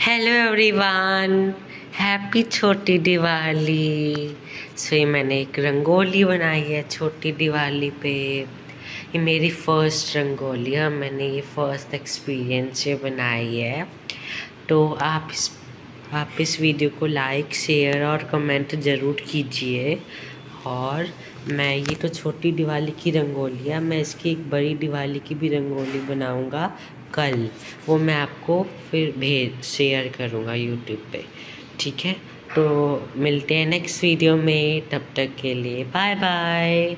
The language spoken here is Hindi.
हेलो एवरीवन हैप्पी छोटी दिवाली सो ये मैंने एक रंगोली बनाई है छोटी दिवाली पे। ये मेरी फ़र्स्ट रंगोली है मैंने ये फ़र्स्ट एक्सपीरियंस से बनाई है। तो आप इस आप इस वीडियो को लाइक शेयर और कमेंट ज़रूर कीजिए। और मैं ये तो छोटी दिवाली की रंगोली है, मैं इसकी एक बड़ी दिवाली की भी रंगोली बनाऊँगा कल। वो मैं आपको फिर भेज शेयर करूँगा यूट्यूब पे। ठीक है? तो मिलते हैं नेक्स्ट वीडियो में, तब तक के लिए बाय बाय